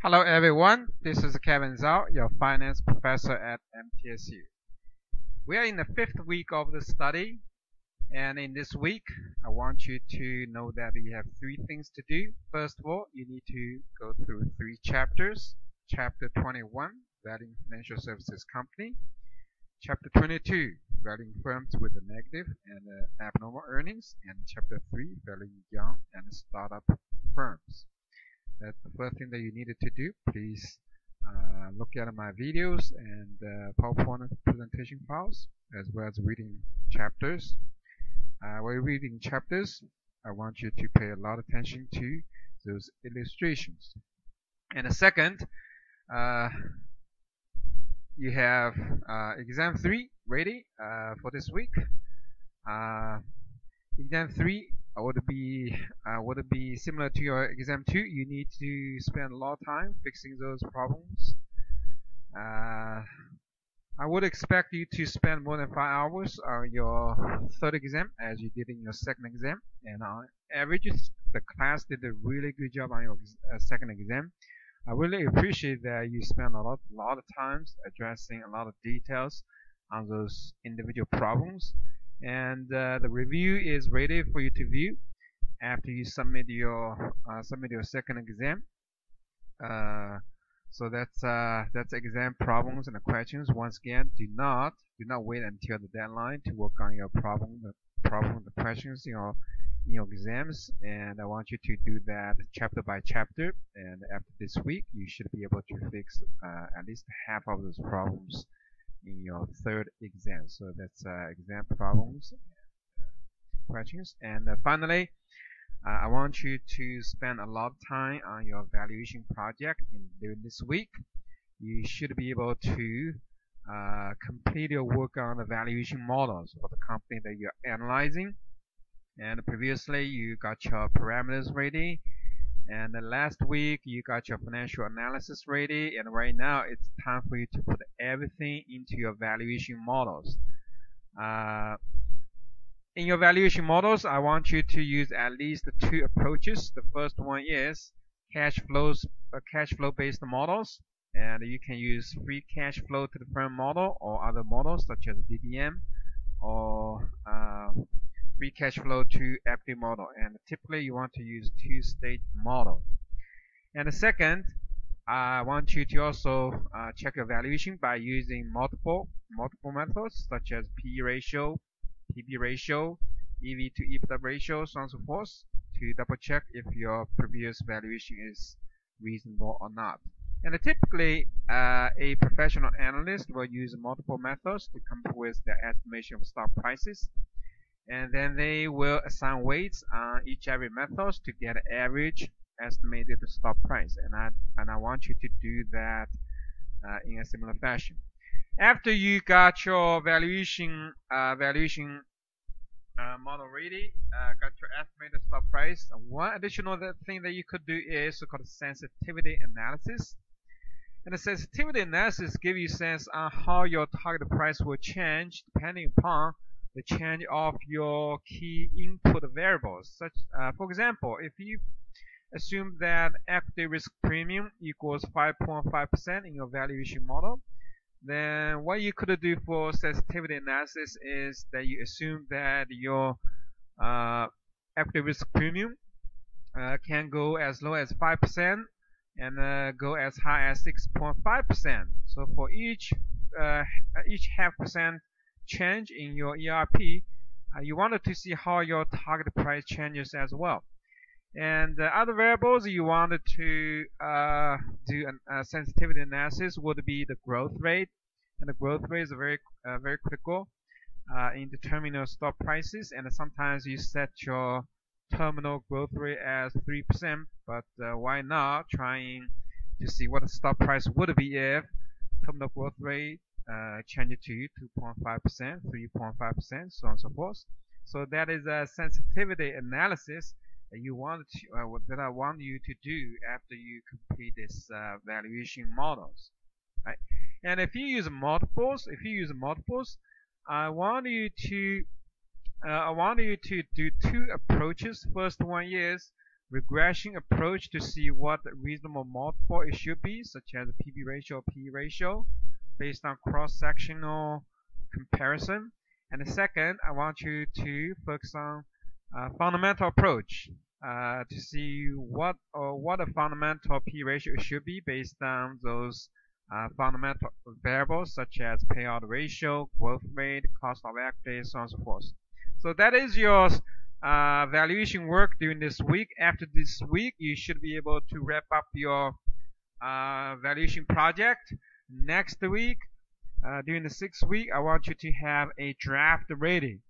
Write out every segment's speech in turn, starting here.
Hello everyone, this is Kevin Zhao, your finance professor at MTSU. We are in the fifth week of the study, and in this week, I want you to know that you have three things to do. First of all, you need to go through three chapters. Chapter 21, Valuing Financial Services Company. Chapter 22, Valuing Firms with a Negative and uh, Abnormal Earnings. And Chapter 3, Valuing Young and Startup Firms. That's the first thing that you needed to do. Please uh, look at my videos and uh, PowerPoint presentation files as well as reading chapters. Uh, while reading chapters, I want you to pay a lot of attention to those illustrations. And the second, uh, you have uh, exam 3 ready uh, for this week. exam 3 would be uh, would it be similar to your exam 2 you need to spend a lot of time fixing those problems. Uh, I would expect you to spend more than 5 hours on your third exam as you did in your second exam. And on average the class did a really good job on your uh, second exam. I really appreciate that you spend a lot, lot of times addressing a lot of details on those individual problems and uh, the review is ready for you to view after you submit your uh, submit your second exam. Uh, so that's uh, that's exam problems and questions. Once again do not do not wait until the deadline to work on your problem the problem the questions in your in your exams. And I want you to do that chapter by chapter. And after this week you should be able to fix uh, at least half of those problems in your third exam. So that's uh, exam problems and uh, questions. And uh, finally, uh, I want you to spend a lot of time on your valuation project in during this week. You should be able to uh, complete your work on the valuation models for the company that you're analyzing. And previously, you got your parameters ready and last week you got your financial analysis ready and right now it's time for you to put everything into your valuation models. Uh, in your valuation models, I want you to use at least two approaches. The first one is cash flows, uh, cash flow based models, and you can use free cash flow to the firm model or other models such as DDM or uh, free cash flow to equity model. And typically you want to use two-stage model. And the second I want you to also uh, check your valuation by using multiple multiple methods such as P ratio, PB ratio, EV to EBITDA ratio, so on and so forth to double check if your previous valuation is reasonable or not. And typically, uh, a professional analyst will use multiple methods to come up with the estimation of stock prices and then they will assign weights on each every methods to get an average estimated stop price. And I and I want you to do that uh, in a similar fashion. After you got your valuation uh, valuation uh, model ready uh, got your estimated stop price one additional thing that you could do is called sensitivity analysis. And the sensitivity analysis gives you sense on how your target price will change depending upon the change of your key input variables. Such, uh, for example, if you assume that equity risk premium equals 5.5% in your valuation model, then what you could do for sensitivity analysis is that you assume that your uh, equity risk premium uh, can go as low as 5% and uh, go as high as 6.5%. So for each uh, each half percent change in your ERP, uh, you wanted to see how your target price changes as well. And the other variables you wanted to uh, do a sensitivity analysis would be the growth rate, and the growth rate is very uh, very critical uh, in determining your stock prices. And sometimes you set your terminal growth rate as 3%, but uh, why not trying to see what the stock price would be if terminal growth rate uh, change it to 2.5%, 3.5%, so on and so forth. So that is a sensitivity analysis that you want to, uh, that I want you to do after you complete this uh, valuation models. Right? And if you use multiples, if you use multiples, I want you to uh, I want you to do two approaches. First one is regression approach to see what reasonable multiple it should be, such as PB ratio, P ratio, based on cross-sectional comparison. And the second, I want you to focus on uh, fundamental approach uh, to see what or what a fundamental P ratio should be based on those uh, fundamental variables such as payout ratio, growth rate, cost of equity, so on and so forth. So that is your uh, valuation work during this week. After this week, you should be able to wrap up your uh, valuation project. Next week, uh, during the sixth week, I want you to have a draft ready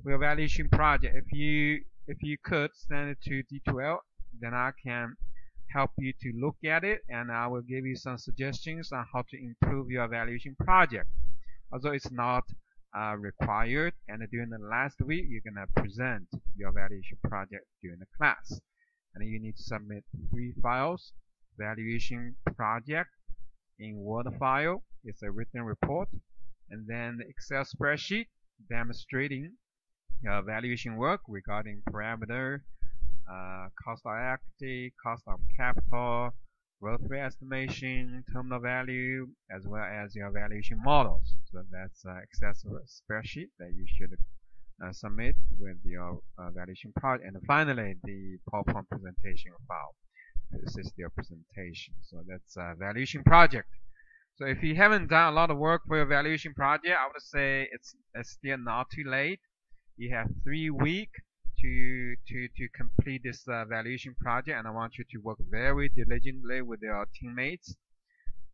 for your valuation project. If you if you could send it to D2L, then I can help you to look at it and I will give you some suggestions on how to improve your evaluation project. Although it's not uh, required and during the last week you're going to present your evaluation project during the class. And you need to submit three files, valuation project in Word file, it's a written report, and then the Excel spreadsheet demonstrating your evaluation work regarding parameter, uh, cost of equity, cost of capital, growth rate estimation, terminal value, as well as your valuation models. So that's uh, Excel spreadsheet that you should uh, submit with your uh, valuation part. And finally, the PowerPoint presentation file assist your presentation. So that's a valuation project. So if you haven't done a lot of work for your valuation project, I would say it's, it's still not too late. You have three weeks to to to complete this uh, valuation project and I want you to work very diligently with your teammates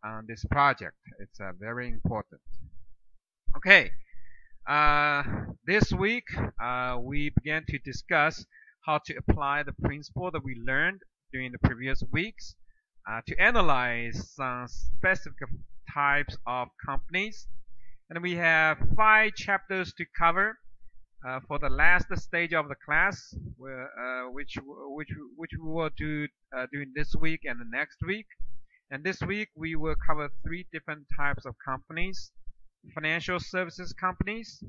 on this project it's uh, very important okay uh, this week uh, we began to discuss how to apply the principle that we learned during the previous weeks uh, to analyze some specific types of companies and we have five chapters to cover uh, for the last stage of the class, uh, which which which we will do uh, during this week and the next week. And this week we will cover three different types of companies: financial services companies,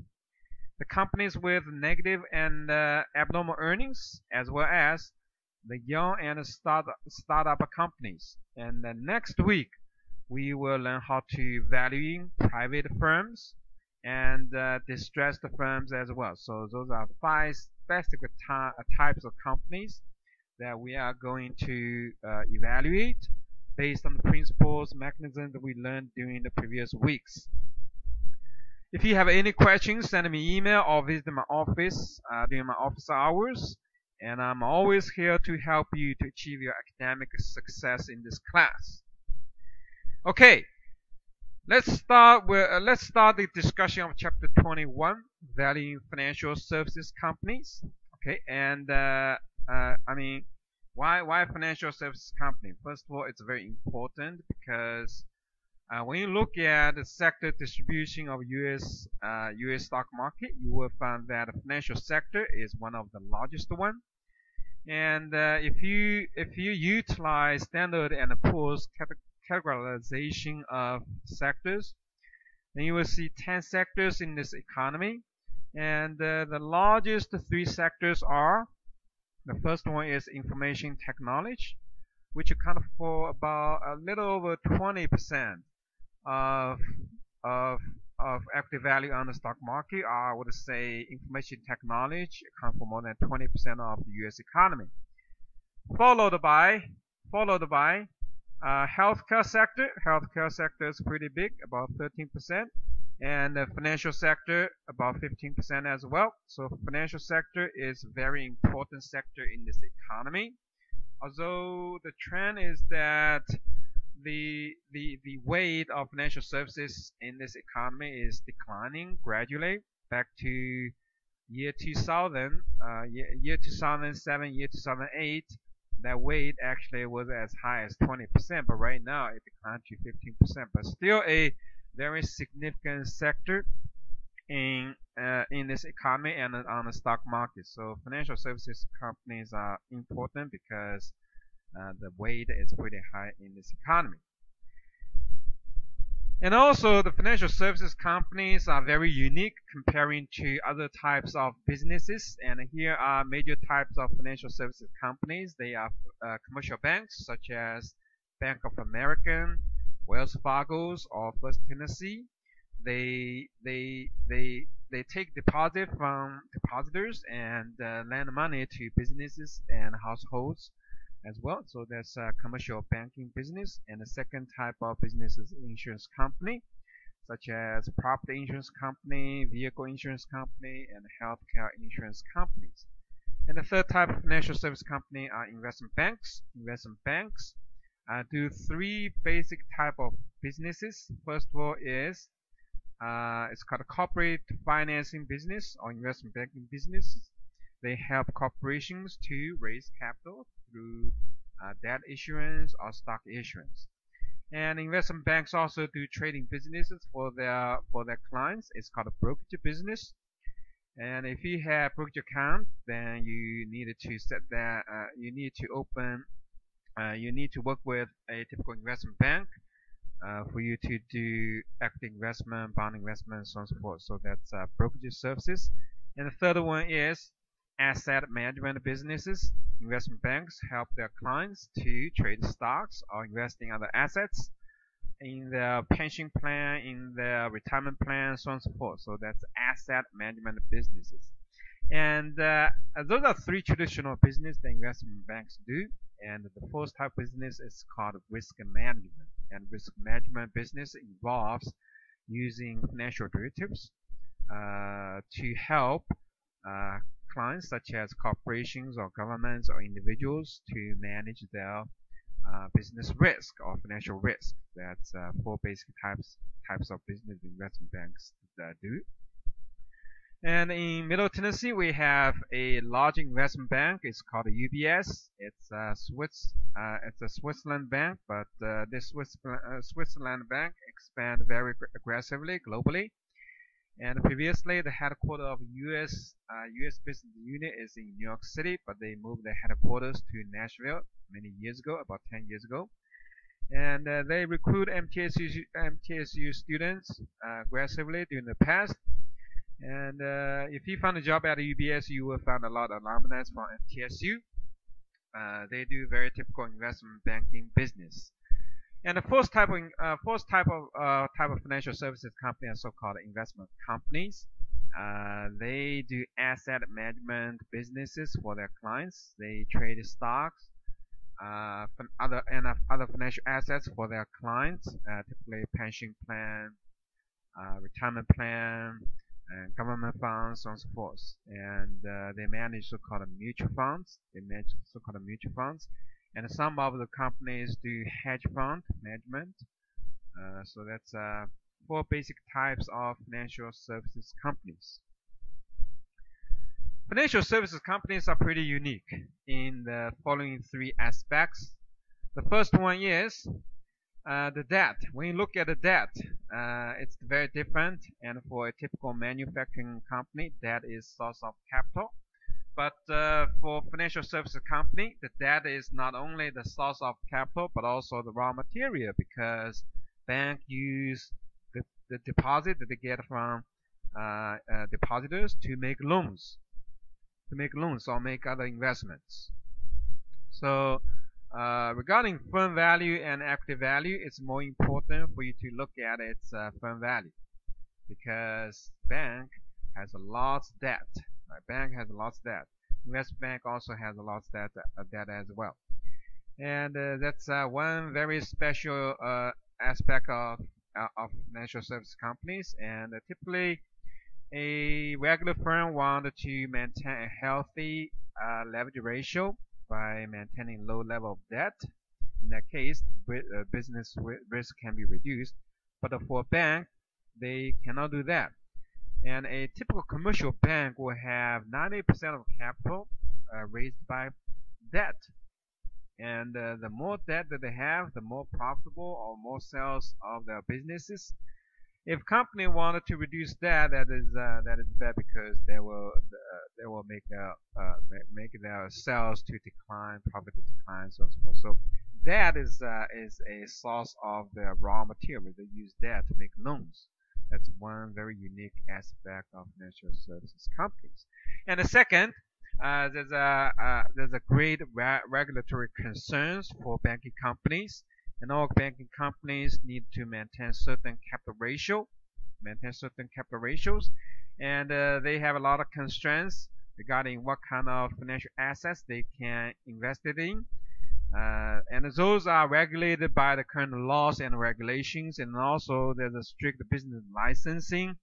the companies with negative and uh, abnormal earnings, as well as the young and start startup companies. And next week we will learn how to value private firms and uh, distressed firms as well. So those are five specific types of companies that we are going to uh, evaluate based on the principles, mechanisms that we learned during the previous weeks. If you have any questions, send me email or visit my office uh, during my office hours. And I'm always here to help you to achieve your academic success in this class. Okay, Let's start with uh, let's start the discussion of chapter 21, valuing financial services companies. Okay, and uh, uh, I mean, why why financial services company? First of all, it's very important because uh, when you look at the sector distribution of U.S. U.S. Uh, stock market, you will find that the financial sector is one of the largest one. And uh, if you if you utilize Standard and Poor's categorization of sectors. Then you will see 10 sectors in this economy. And uh, the largest three sectors are the first one is information technology, which account for about a little over 20% of, of, of equity value on the stock market. I would say information technology account for more than 20% of the US economy. Followed by, followed by uh, healthcare sector, healthcare sector is pretty big, about 13%, and the financial sector about 15% as well. So financial sector is a very important sector in this economy. Although the trend is that the the the weight of financial services in this economy is declining gradually back to year 2000, uh, year, year 2007, year 2008 that weight actually was as high as 20%, but right now it declined to 15%, but still a very significant sector in uh, in this economy and on the stock market. So financial services companies are important because uh, the weight is pretty high in this economy. And also the financial services companies are very unique comparing to other types of businesses. And here are major types of financial services companies. They are uh, commercial banks such as Bank of America, Wells Fargo's, or First Tennessee. They they they they take deposit from depositors and uh, lend money to businesses and households as well. So that's a commercial banking business. And the second type of business is insurance company, such as property insurance company, vehicle insurance company, and healthcare insurance companies. And the third type of financial service company are investment banks. Investment banks uh, do three basic type of businesses. First of all is uh, it's called a corporate financing business or investment banking business. They help corporations to raise capital through uh, debt issuance or stock issuance. And investment banks also do trading businesses for their for their clients. It's called a brokerage business. And if you have brokerage account, then you needed to set that. Uh, you need to open. Uh, you need to work with a typical investment bank uh, for you to do equity investment, bond investment, so on and so forth. So that's uh, brokerage services. And the third one is asset management businesses. Investment banks help their clients to trade stocks or invest in other assets in their pension plan, in their retirement plan, so on and so forth. So that's asset management businesses. And uh, those are three traditional business that investment banks do. And the fourth type of business is called risk management. And risk management business involves using financial derivatives uh, to help uh, clients such as corporations or governments or individuals to manage their uh, business risk or financial risk. That's uh, four basic types types of business investment banks that do. And in Middle Tennessee, we have a large investment bank. It's called UBS. It's a Swiss. Uh, it's a Switzerland bank, but uh, this Swiss, uh, Switzerland bank expand very aggressively globally. And previously, the headquarters of U.S. Uh, U.S. business unit is in New York City, but they moved their headquarters to Nashville many years ago, about 10 years ago. And uh, they recruit MTSU, MTSU students uh, aggressively during the past. And uh, if you find a job at UBS, you will find a lot of alumni from MTSU. Uh, they do very typical investment banking business. And the first type of uh, fourth type of uh, type of financial services company are so-called investment companies. Uh, they do asset management businesses for their clients. They trade stocks, uh, other and other financial assets for their clients, uh, typically pension plan, uh, retirement plan, and government funds, so on and so forth. And they manage so-called mutual funds. They manage so-called mutual funds and some of the companies do hedge fund management. Uh, so that's uh, four basic types of financial services companies. Financial services companies are pretty unique in the following three aspects. The first one is uh, the debt. When you look at the debt, uh, it's very different. And for a typical manufacturing company, debt is source of capital. But uh, for financial services company, the debt is not only the source of capital, but also the raw material because bank use the, the deposit that they get from uh, uh, depositors to make loans, to make loans or make other investments. So uh, regarding firm value and equity value, it's more important for you to look at its uh, firm value because bank has a lot of debt Right? Bank has a lot of debt. Investment bank also has a lot of debt, uh, debt as well. And uh, that's uh, one very special uh, aspect of uh, of financial service companies. And uh, typically, a regular firm wanted to maintain a healthy leverage ratio by maintaining low level of debt. In that case, business risk can be reduced. But for a bank, they cannot do that. And a typical commercial bank will have 90% of capital uh, raised by debt. And uh, the more debt that they have, the more profitable or more sales of their businesses. If company wanted to reduce debt, that is uh, that is bad because they will uh, they will make their uh, make their sales to decline, profit to decline, so on and so forth. So that is is uh, is a source of the raw material. They use debt to make loans. That's one very unique aspect of financial services companies. And the second, uh, there's a uh, there's a great re regulatory concerns for banking companies, and all banking companies need to maintain certain capital ratio, maintain certain capital ratios, and uh, they have a lot of constraints regarding what kind of financial assets they can invest it in. Uh, and those are regulated by the current laws and regulations, and also there's a strict business licensing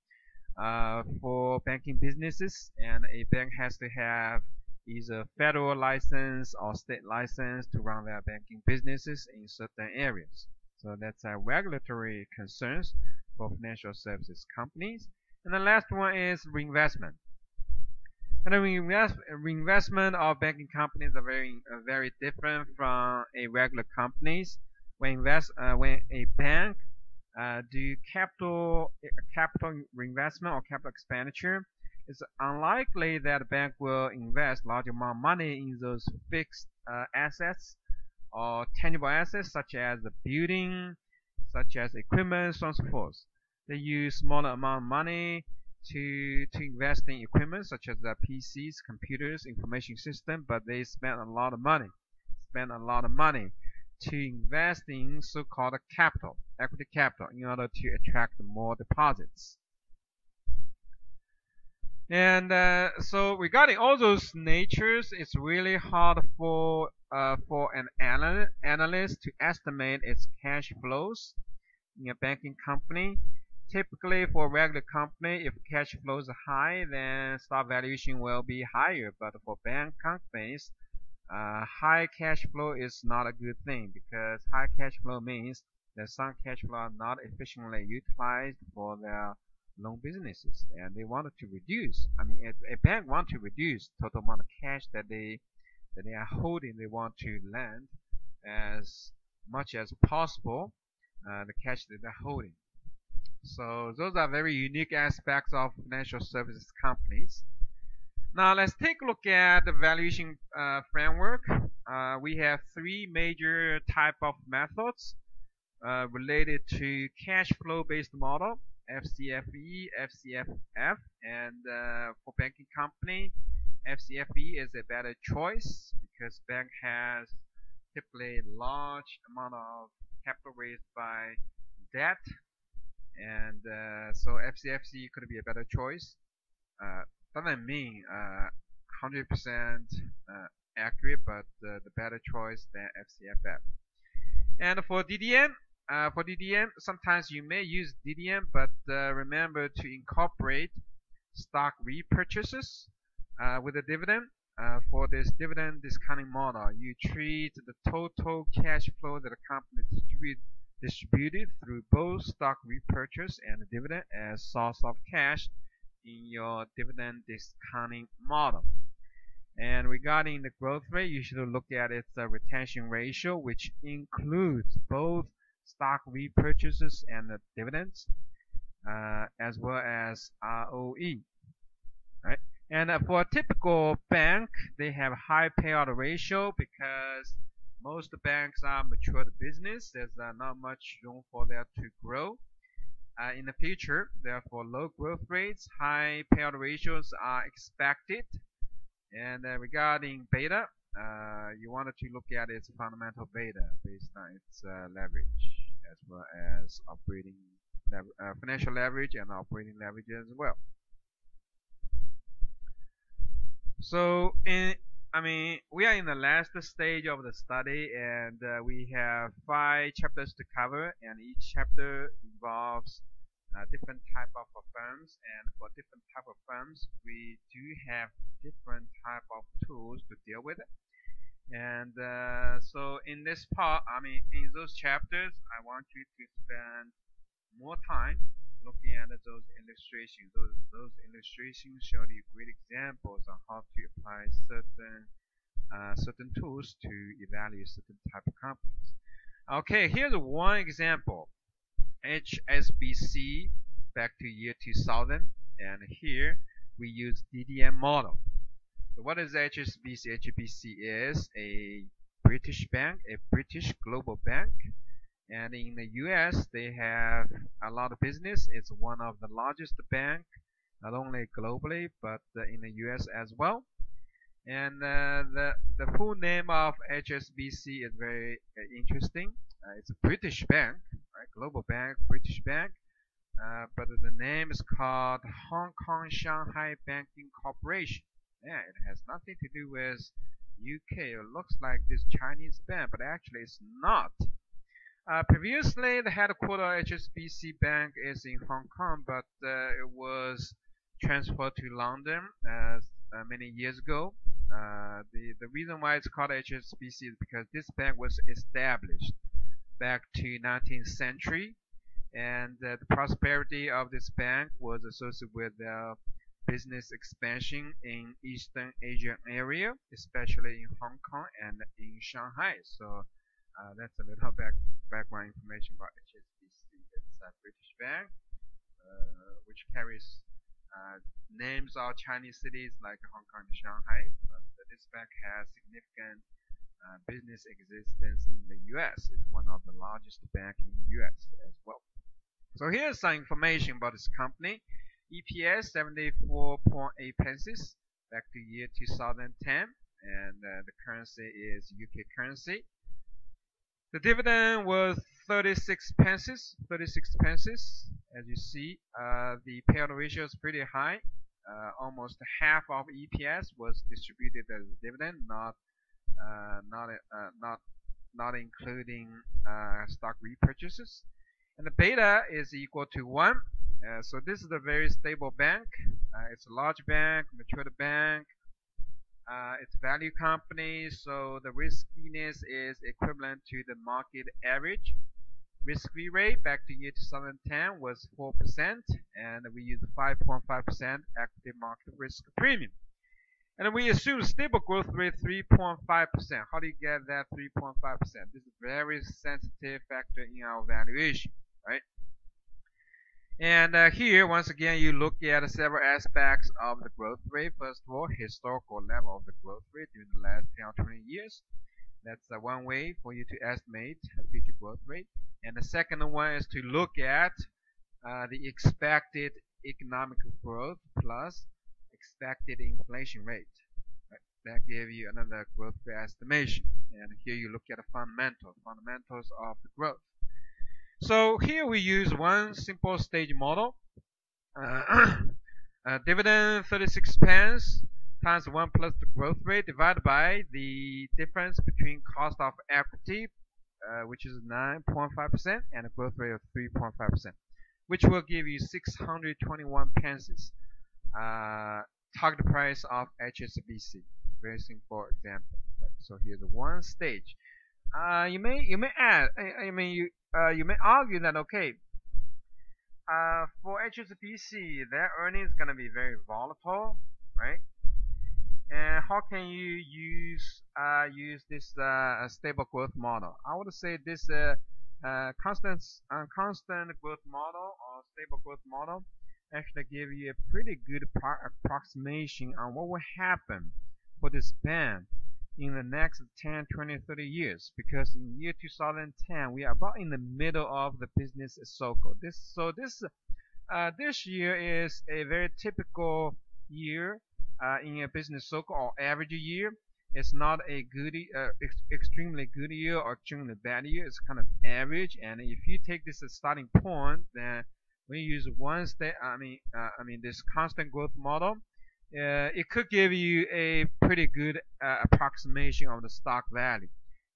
uh, for banking businesses, and a bank has to have either federal license or state license to run their banking businesses in certain areas. So that's a regulatory concerns for financial services companies. And the last one is reinvestment. And the reinvest, reinvestment of banking companies are very uh, very different from a regular companies. When invest uh, when a bank uh, do capital capital reinvestment or capital expenditure, it's unlikely that a bank will invest large amount of money in those fixed uh, assets or tangible assets such as the building, such as equipment, so on and so forth. They use smaller amount of money to to invest in equipment such as the PCs, computers, information system, but they spend a lot of money, spend a lot of money to invest in so-called capital, equity capital, in order to attract more deposits. And uh, so regarding all those natures, it's really hard for uh, for an analyst to estimate its cash flows in a banking company Typically, for regular company, if cash flows are high, then stock valuation will be higher. But for bank companies, uh, high cash flow is not a good thing because high cash flow means that some cash flow are not efficiently utilized for their loan businesses and they wanted to reduce. I mean, a, a bank want to reduce total amount of cash that they that they are holding. They want to lend as much as possible uh, the cash that they're holding. So those are very unique aspects of financial services companies. Now let's take a look at the valuation uh, framework. Uh, we have three major type of methods uh, related to cash flow based model, FCFE, FCFF, and uh, for banking company, FCFE is a better choice because bank has typically large amount of capital raised by debt and uh, so FCFE could be a better choice. Uh, doesn't mean 100% uh, accurate, but the better choice than FCFF. And for DDM, uh, for DDM, sometimes you may use DDM, but uh, remember to incorporate stock repurchases uh, with a dividend. for this dividend discounting model, you treat the total cash flow that a company distributes distributed through both stock repurchase and dividend as source of cash in your dividend discounting model. And regarding the growth rate, you should look at its uh, retention ratio, which includes both stock repurchases and the dividends, uh, as well as ROE. Right? And uh, for a typical bank, they have high payout ratio because most banks are mature business. There's uh, not much room for them to grow. Uh, in the future, therefore, low growth rates, high payout ratios are expected. And uh, regarding beta, uh, you wanted to look at its fundamental beta based on its uh, leverage, as well as operating uh, financial leverage and operating leverage as well. So in I mean, we are in the last stage of the study, and uh, we have five chapters to cover, and each chapter involves uh, different type of firms, and for different type of firms, we do have different type of tools to deal with it. And uh, so, in this part, I mean, in those chapters, I want you to spend more time looking at those illustrations. Those, those illustrations show you great examples on how to apply certain uh, certain tools to evaluate certain type of companies. Okay, here's one example. HSBC back to year 2000 and here we use DDM model. So what is HSBC? HSBC is a British bank, a British global bank. And in the US, they have a lot of business. It's one of the largest bank, not only globally, but in the US as well. And uh, the, the full name of HSBC is very uh, interesting. Uh, it's a British bank, right? Global bank, British bank. Uh, but the name is called Hong Kong Shanghai Banking Corporation. Yeah, it has nothing to do with UK. It looks like this Chinese bank, but actually it's not. Uh, previously, the headquarters of HSBC Bank is in Hong Kong, but uh, it was transferred to London uh, many years ago. Uh, the the reason why it's called HSBC is because this bank was established back to 19th century, and uh, the prosperity of this bank was associated with business expansion in Eastern Asian area, especially in Hong Kong and in Shanghai. So uh, that's a little back, background information about HSBC. It's a British bank uh, which carries uh, names of Chinese cities like Hong Kong and Shanghai. But this bank has significant uh, business existence in the U.S. It's one of the largest banks in the U.S. as well. So here's some information about this company. EPS 74.8 pences back to year 2010 and uh, the currency is UK currency. The dividend was 36 pences, 36 pences. As you see, uh, the payout ratio is pretty high. Uh, almost half of EPS was distributed as dividend, not uh, not uh, not not including uh, stock repurchases. And the beta is equal to one uh, so this is a very stable bank. It's a large bank, mature bank. Uh, it's value company, so the riskiness is equivalent to the market average. Risk-free rate back to year 2010 was 4%, and we use 5.5% active market risk premium. And we assume stable growth rate 3.5%. How do you get that 3.5%? This is a very sensitive factor in our valuation, right? And uh, here, once again, you look at several aspects of the growth rate. First of all, historical level of the growth rate during the last 10 or 20 years. That's uh, one way for you to estimate a future growth rate. And the second one is to look at uh, the expected economic growth plus expected inflation rate. Right? That gives you another growth rate estimation. And here you look at the fundamentals, fundamentals of the growth. So here we use one simple stage model. Uh, uh, dividend 36 pence times 1 plus the growth rate divided by the difference between cost of equity, uh, which is 9.5%, and a growth rate of 3.5%, which will give you 621 pences. Uh, target price of HSBC. Very simple example. So here's one stage. Uh, you may you may add. I, I mean you uh, you may argue that okay, uh, for HSBC, their earnings gonna be very volatile, right? And how can you use uh, use this uh, stable growth model? I would say this uh, uh, constant uh, constant growth model or stable growth model actually give you a pretty good approximation on what will happen for this band in the next 10, 20, 30 years because in year 2010 we are about in the middle of the business cycle. This so this uh, this year is a very typical year uh, in a business cycle or average year. It's not a good, uh, ex extremely good year or extremely bad year. It's kind of average. And if you take this as starting point, then we use one state. I mean, uh, I mean this constant growth model uh, it could give you a pretty good uh, approximation of the stock value.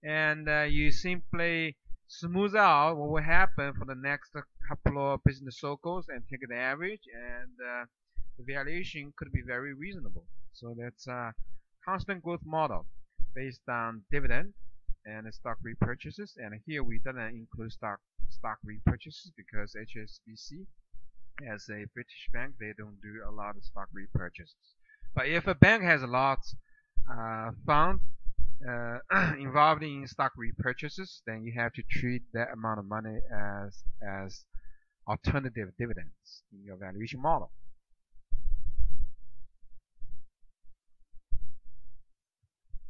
And uh, you simply smooth out what will happen for the next couple of business cycles and take the average, and uh, the valuation could be very reasonable. So that's a constant growth model based on dividend and stock repurchases. And here we didn't include stock stock repurchases because HSBC as a British bank, they don't do a lot of stock repurchases. But if a bank has a lot uh, fund uh, involved in stock repurchases, then you have to treat that amount of money as as alternative dividends in your valuation model.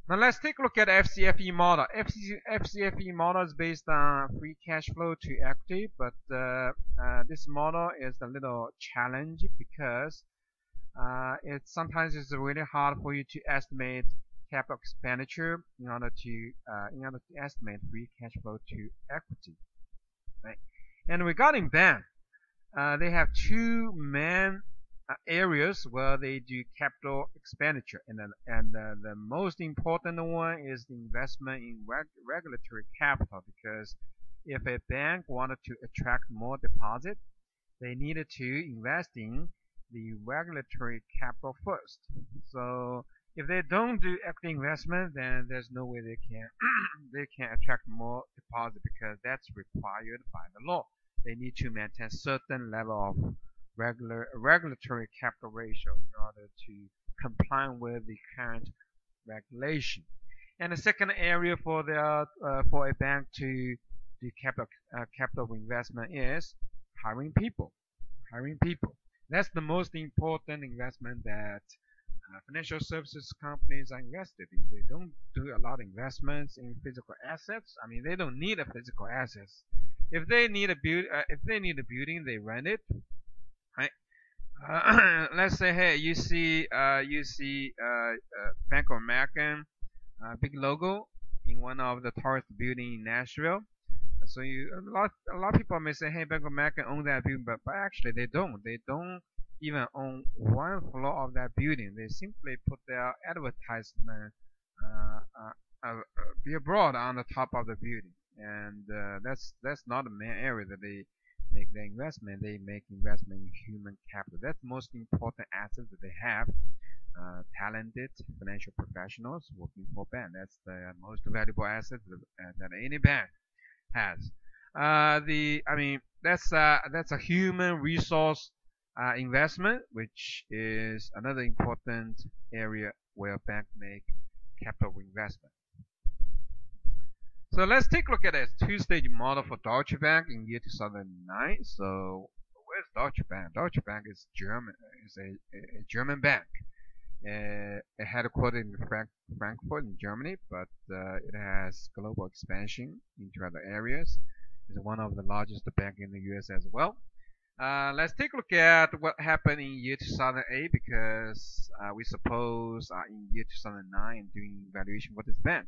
Now let's take a look at FCFE model. FC, FCFE model is based on free cash flow to equity, but uh, uh, this model is a little challenge because uh, it sometimes is really hard for you to estimate capital expenditure in order to uh, in order to estimate free cash flow to equity. Right. And regarding them, uh, they have two main areas where they do capital expenditure, and and uh, the most important one is the investment in reg regulatory capital because if a bank wanted to attract more deposit, they needed to invest in the regulatory capital first. So if they don't do equity investment, then there's no way they can they can attract more deposit because that's required by the law. They need to maintain certain level of regular regulatory capital ratio in order to comply with the current regulation. And the second area for the uh, for a bank to do capital uh, capital investment is hiring people. Hiring people. That's the most important investment that uh, financial services companies are invested in. They don't do a lot of investments in physical assets. I mean, they don't need a physical assets. If they need a build, uh, if they need a building, they rent it uh, let's say hey you see uh, you see uh, uh Bank of American uh, big logo in one of the tallest building in Nashville. So you a lot a lot of people may say hey Bank of America own that building but, but actually they don't. They don't even own one floor of that building. They simply put their advertisement uh, billboard on the top of the building. And that's that's not the main area that they make the investment, they make investment in human capital. That's the most important asset that they have. Uh, talented financial professionals working for bank. That's the most valuable asset that, uh, any bank has. Uh, the I mean that's uh, that's a human resource uh, investment, which is another important area where bank make capital investment. So let's take a look at a two-stage model for Deutsche Bank in year 2009. So where's Deutsche Bank? Deutsche Bank is German, is a, a German bank. Uh, it headquartered in Frank Frankfurt in Germany, but uh, it has global expansion into other areas. It's one of the largest banks in the US as well. Uh, let's take a look at what happened in year 2008 because uh, we suppose uh, in year 2009 doing evaluation for this bank.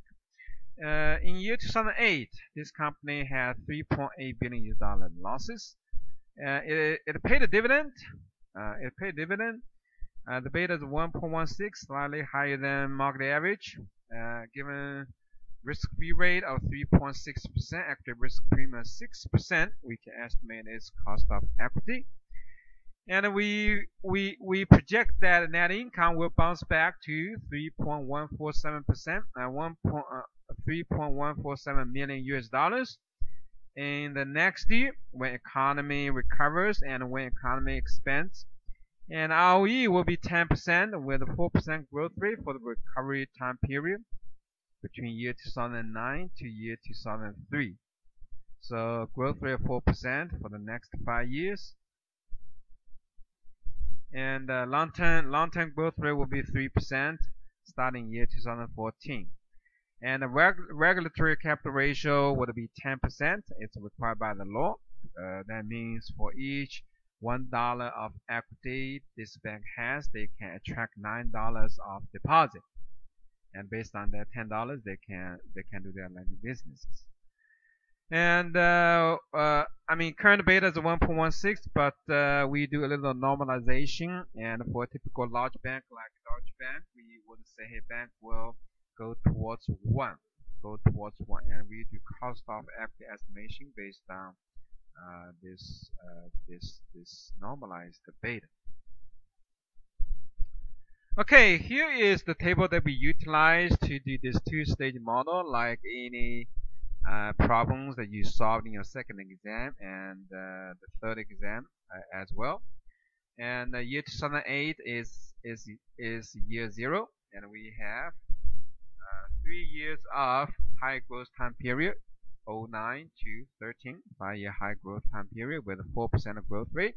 Uh, in year 2008, this company had 3.8 billion US dollar losses. Uh, it, it paid a dividend. Uh, it paid a dividend. Uh, the beta is 1.16, slightly higher than market average. Uh, given risk-free rate of 3.6%, active risk premium 6%, we can estimate its cost of equity. And we we we project that net income will bounce back to 3.147%, uh, 1. Uh, 3.147 million US dollars in the next year when economy recovers and when economy expands. And ROE will be 10% with a 4% growth rate for the recovery time period between year 2009 to year 2003. So growth rate of 4% for the next five years. And uh, long-term long-term growth rate will be 3% starting year 2014 and the reg regulatory capital ratio would be 10%. It's required by the law. Uh, that means for each one dollar of equity this bank has, they can attract nine dollars of deposit, and based on that ten dollars, they can they can do their lending businesses. And uh, uh, I mean, current beta is 1.16, but uh, we do a little normalization. And for a typical large bank like Deutsche Bank, we would say, hey, bank will go towards 1 go towards 1 and we do cost of equity estimation based on uh, this uh, this this normalized beta. Okay here is the table that we utilize to do this two-stage model like any uh, problems that you solved in your second exam and uh, the third exam uh, as well. And year 2008 is is is year zero. And we have three years of high growth time period 09 to 13 five year high growth time period with a 4% growth rate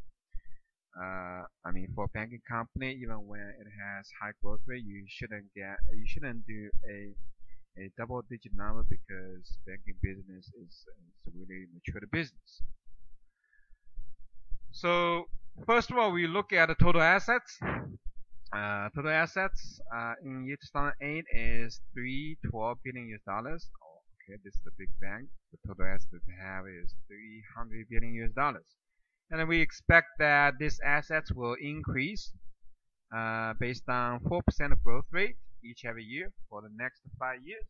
uh, I mean, for a banking company, even when it has high growth rate, you shouldn't get, you shouldn't do a a double-digit number because banking business is, is really mature business. So first of all, we look at the total assets. Uh, total assets uh, in year 2008 is 312 billion US dollars. Oh, okay, this is the big bank. The total assets they have is 300 billion US dollars. And then we expect that these assets will increase uh, based on 4% growth rate each every year for the next five years.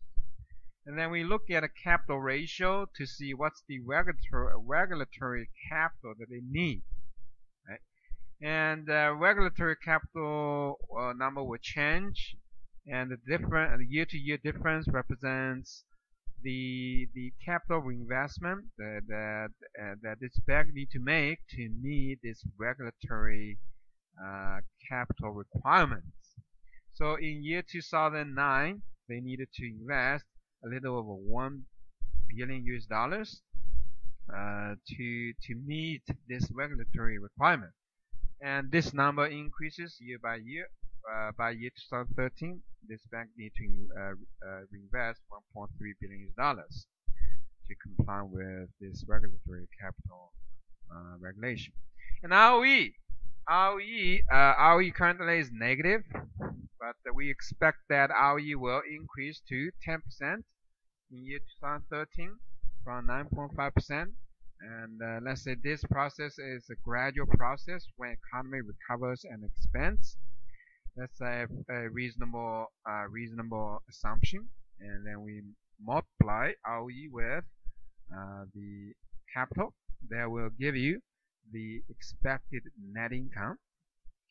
And then we look at a capital ratio to see what's the regulatory, regulatory capital that they need. And uh, regulatory capital uh, number will change, and the different the year-to-year -year difference represents the the capital investment that that, uh, that this bank need to make to meet this regulatory uh, capital requirements. So in year 2009, they needed to invest a little over one billion US dollars uh, to to meet this regulatory requirement, and this number increases year by year. Uh, by year 2013, this bank need to uh, uh, reinvest 1.3 billion dollars to comply with this regulatory capital uh, regulation. And ROE, ROE, uh, ROE currently is negative, but we expect that ROE will increase to 10% in year 2013 from 9.5%. And uh, let's say this process is a gradual process when economy recovers and expands. That's a, a reasonable, uh, reasonable assumption. And then we multiply ROE with uh, the capital that will give you the expected net income.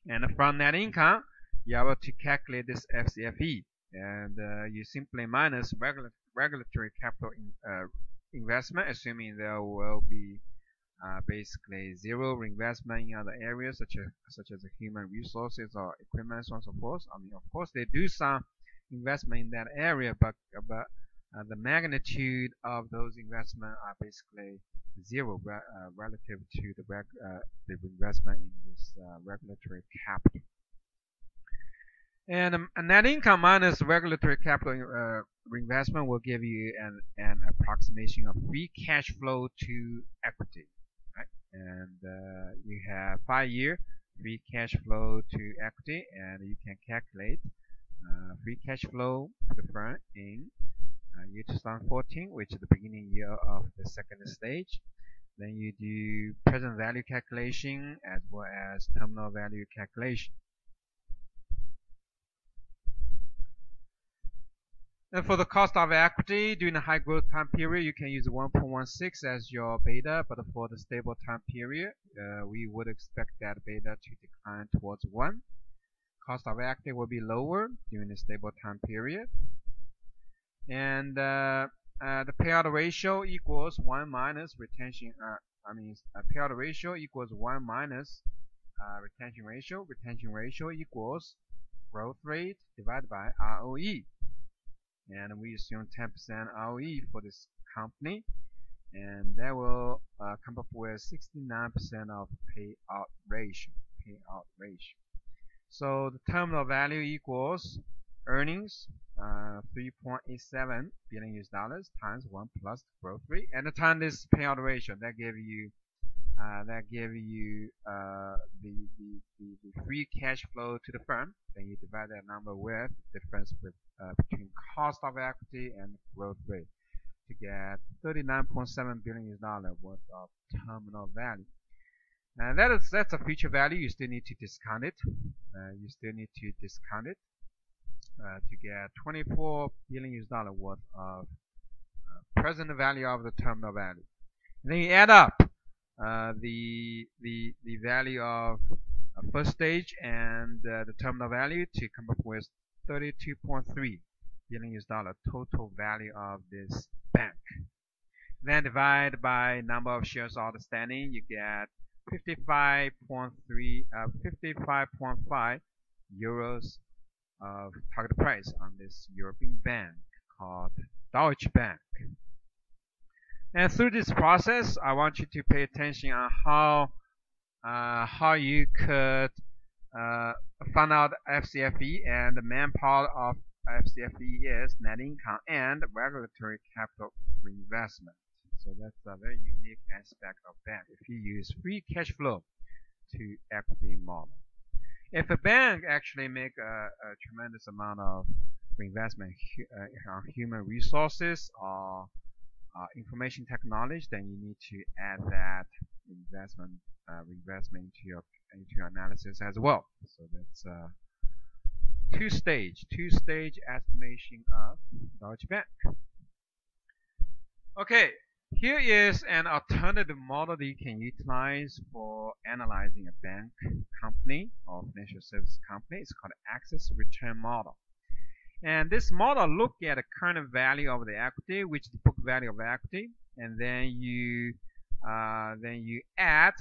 And from net income, you're able to calculate this FCFE. And uh, you simply minus regulatory capital in, uh, investment, assuming there will be uh, basically zero reinvestment in other areas such as such as the human resources or equipment, so on and so forth. I mean, of course, they do some investment in that area, but but uh, the magnitude of those investments are basically zero re uh, relative to the uh, the investment in this uh, regulatory capital. And um, net income minus regulatory capital uh, reinvestment will give you an, an approximation of free cash flow to equity. Right? And uh, you have five year free cash flow to equity, and you can calculate uh, free cash flow for the firm in uh, year 2014, which is the beginning year of the second stage. Then you do present value calculation as well as terminal value calculation. And for the cost of equity during the high growth time period, you can use 1.16 as your beta, but for the stable time period, uh, we would expect that beta to decline towards 1. Cost of equity will be lower during the stable time period. And uh, uh, the payout ratio equals 1 minus retention, uh, I mean, payout ratio equals 1 minus uh, retention ratio. Retention ratio equals growth rate divided by ROE and we assume 10% ROE for this company. And that will uh, come up with 69% of payout ratio payout ratio. So the terminal value equals earnings uh, 3.87 billion US dollars times 1 plus growth rate. And the time this payout ratio that give you uh, that give you uh, the, the, the, the, free cash flow to the firm. Then you divide that number with the difference with, uh, between cost of equity and growth rate to get 39.7 billion dollar worth of terminal value. And that is that's a future value. You still need to discount it. Uh, you still need to discount it uh, to get 24 billion dollar worth of present value of the terminal value. And then you add up uh, the the the value of uh, first stage and uh, the terminal value to come up with 32.3 billion US dollar total value of this bank. Then divide by number of shares outstanding, you get 55.3 uh, 55.5 euros of target price on this European bank called Deutsche Bank. And through this process, I want you to pay attention on how uh, how you could uh, find out FCFE and the main part of FCFE is net income and regulatory capital reinvestment. So that's a very unique aspect of bank if you use free cash flow to equity model. If a bank actually make a, a tremendous amount of reinvestment uh, on human resources or uh, information technology, then you need to add that investment uh, investment into your into your analysis as well. So that's uh, two stage two stage estimation of Deutsche Bank. Okay, here is an alternative model that you can utilize for analyzing a bank company or financial service company. It's called Excess return model. And this model look at the current value of the equity, which is the book value of equity, and then you uh, then you add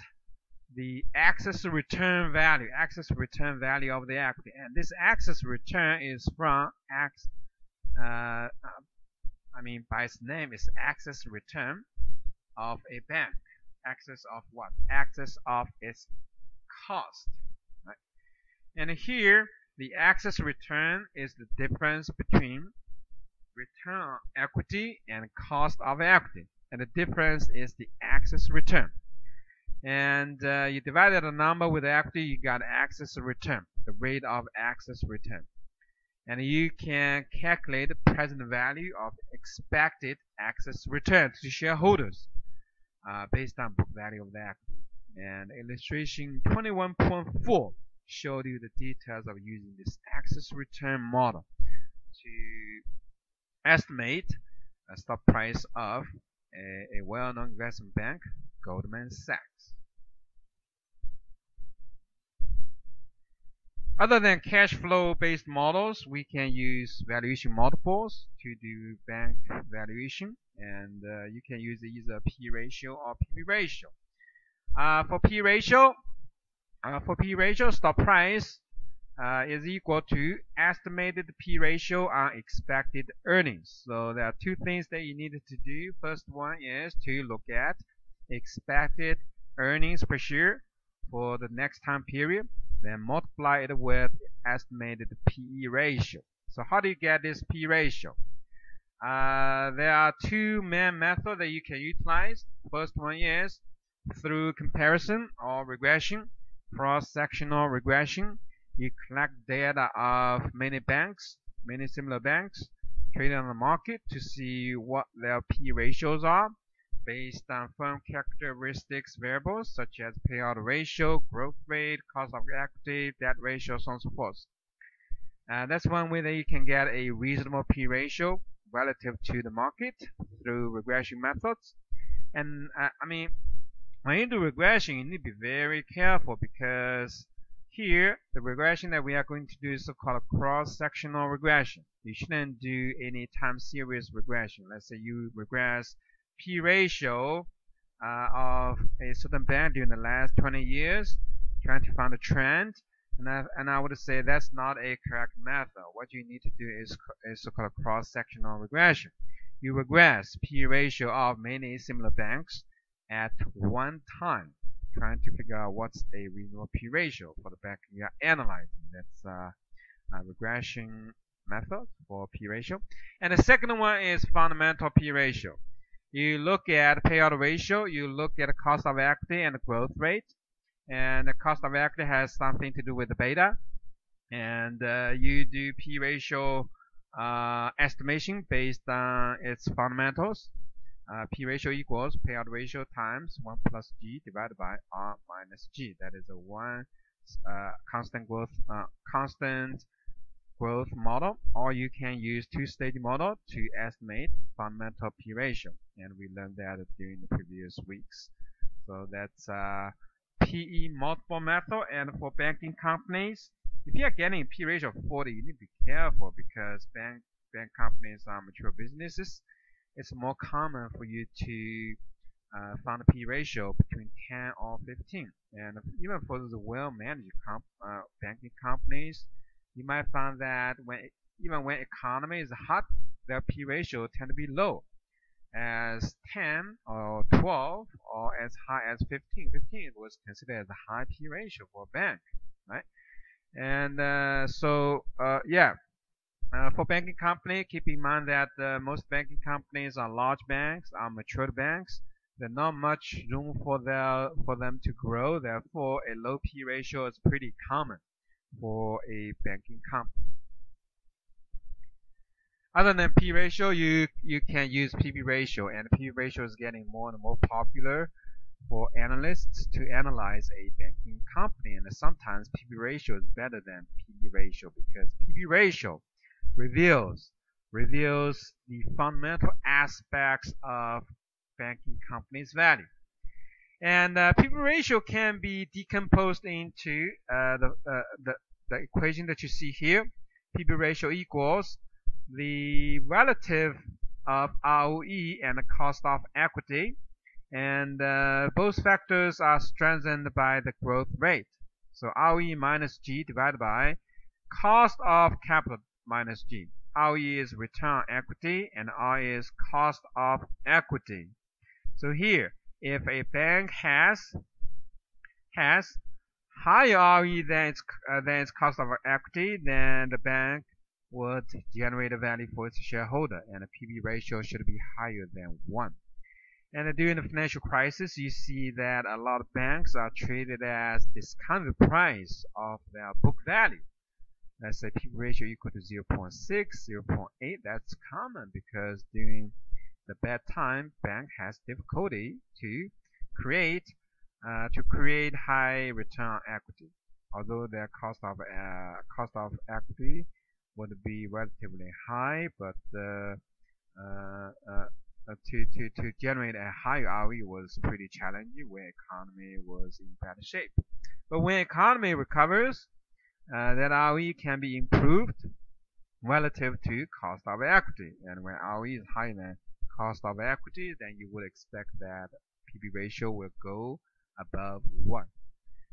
the excess return value, excess return value of the equity, and this excess return is from X. Uh, I mean, by its name is excess return of a bank. Excess of what? Excess of its cost. Right? And here the excess return is the difference between return on equity and cost of equity. And the difference is the excess return. And uh, you divided a number with equity, you got excess return, the rate of excess return. And you can calculate the present value of expected excess return to shareholders uh, based on book value of the equity. And illustration 21.4 showed you the details of using this excess return model to estimate a stock price of a, a well-known investment bank, Goldman Sachs. Other than cash flow based models, we can use valuation multiples to do bank valuation and uh, you can use either P ratio or PB ratio. Uh, for P ratio, uh, for P ratio, stock price uh, is equal to estimated P ratio on expected earnings. So there are two things that you need to do. First one is to look at expected earnings per share for the next time period, then multiply it with estimated PE ratio. So how do you get this P ratio? Uh, there are two main methods that you can utilize. First one is through comparison or regression cross-sectional regression. You collect data of many banks, many similar banks trading on the market to see what their P ratios are based on firm characteristics variables such as payout ratio, growth rate, cost of equity, debt ratio, so on and so forth. Uh, that's one way that you can get a reasonable P ratio relative to the market through regression methods. And uh, I mean, when you do regression, you need to be very careful because here, the regression that we are going to do is so-called cross-sectional regression. You shouldn't do any time series regression. Let's say you regress P ratio uh, of a certain bank during the last 20 years, trying to find a trend. And I, and I would say that's not a correct method. What you need to do is, is so-called cross-sectional regression. You regress P ratio of many similar banks at one time trying to figure out what's a reasonable p ratio for the bank you are analyzing. That's uh, a regression method for p ratio. And the second one is fundamental p ratio. You look at payout ratio, you look at cost of equity and growth rate. And the cost of equity has something to do with the beta. And uh, you do p ratio uh, estimation based on its fundamentals uh, P ratio equals payout ratio times 1 plus G divided by R minus G. That is a one uh, constant growth constant growth model, or you can use two-stage model to estimate fundamental P ratio, and we learned that during the previous weeks. So that's uh, PE multiple method, and for banking companies, if you are getting a P ratio of 40, you need to be careful because bank bank companies are mature businesses it's more common for you to uh, find a P ratio between 10 or 15. And even for the well-managed comp uh, banking companies, you might find that when even when economy is hot, their P ratio tend to be low. as 10 or 12 or as high as 15. 15 was considered as a high P ratio for a bank, right? And uh, so, uh, yeah, uh, for banking company, keep in mind that uh, most banking companies are large banks, are mature banks. There's not much room for their for them to grow. Therefore, a low P ratio is pretty common for a banking company. Other than P ratio, you you can use PB ratio, and PB ratio is getting more and more popular for analysts to analyze a banking company. And sometimes PB ratio is better than PB ratio because PB ratio reveals reveals the fundamental aspects of banking company's value. And uh, PB ratio can be decomposed into uh, the, uh, the the equation that you see here. PB ratio equals the relative of ROE and the cost of equity and uh, both factors are strengthened by the growth rate. So ROE minus G divided by cost of capital minus G. ROE is return equity and R is cost of equity. So here, if a bank has has higher ROE than its, uh, than its cost of equity, then the bank would generate a value for its shareholder, and the PB ratio should be higher than 1. And during the financial crisis, you see that a lot of banks are traded as discounted price of their book value. Let's say PB ratio equal to 0.6, 0.8. That's common because during the bad time, bank has difficulty to create uh, to create high return on equity. Although their cost of uh, cost of equity would be relatively high, but uh, uh, uh, to, to, to generate a high ROE was pretty challenging when economy was in bad shape. But when economy recovers, that ROE can be improved relative to cost of equity. And when ROE is higher than cost of equity, then you would expect that PB ratio will go above 1.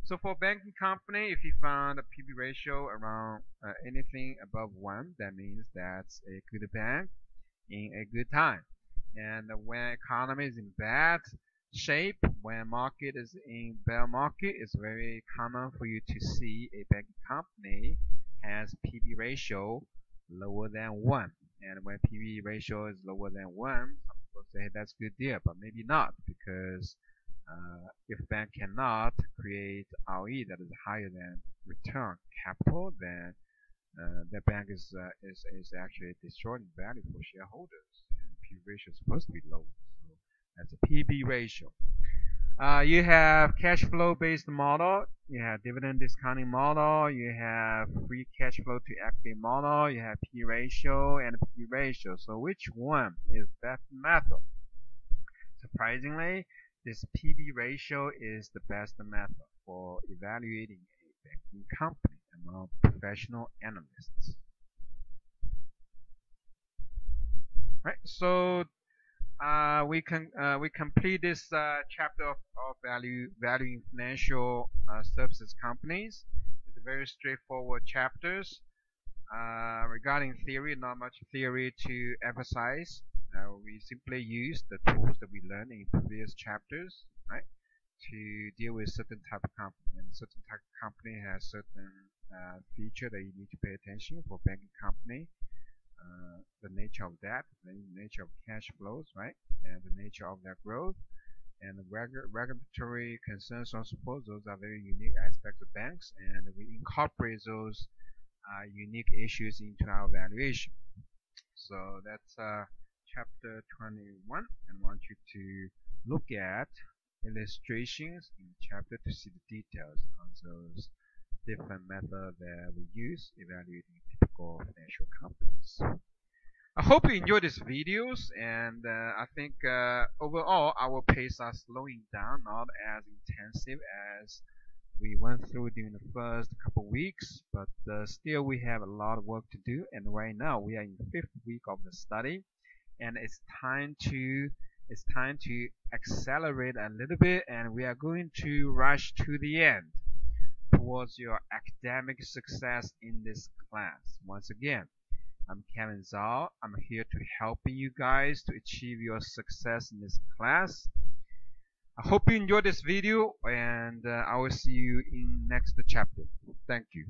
So for banking company, if you found a PB ratio around uh, anything above 1, that means that's a good bank in a good time. And when economy is in bad shape, when market is in bear market, it's very common for you to see a banking company has PB ratio lower than 1. And when PB ratio is lower than 1, some people say that's good deal, but maybe not because uh, if bank cannot create ROE that is higher than return capital, then uh, the bank is, uh, is is actually destroying value for shareholders. And P ratio is supposed to be low, that's a PB ratio. Uh, you have cash flow based model, you have dividend discounting model, you have free cash flow to equity model, you have P ratio and P ratio. So which one is best method? Surprisingly, this PB ratio is the best method for evaluating a banking company among professional analysts. Right, so uh, we can uh, we complete this uh, chapter of, of, value valuing financial uh, services companies. It's a very straightforward chapters uh, regarding theory. Not much theory to emphasize. Uh, we simply use the tools that we learned in previous chapters, right, to deal with certain type of company. And certain type of company has certain feature that you need to pay attention for banking company. Uh, the nature of that, the nature of cash flows, right, and the nature of their growth, and the reg regulatory concerns and support. Those are very unique aspects of banks, and we incorporate those uh, unique issues into our valuation. So that's uh, chapter 21 and I want you to look at illustrations in the chapter to see the details on those different methods that we use evaluating typical financial companies. I hope you enjoyed these videos and uh, I think uh, overall our pace are slowing down, not as intensive as we went through during the first couple weeks, but uh, still we have a lot of work to do and right now we are in the fifth week of the study and it's time to it's time to accelerate a little bit and we are going to rush to the end towards your academic success in this class once again I'm Kevin Zhao. I'm here to help you guys to achieve your success in this class. I hope you enjoyed this video and uh, I will see you in next chapter. Thank you.